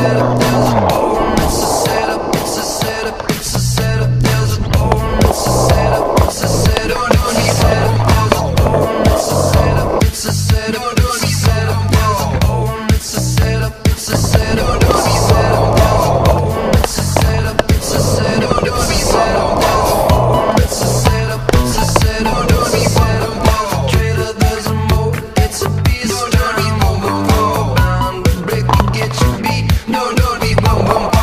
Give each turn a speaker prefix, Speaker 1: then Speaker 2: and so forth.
Speaker 1: better. bum bum.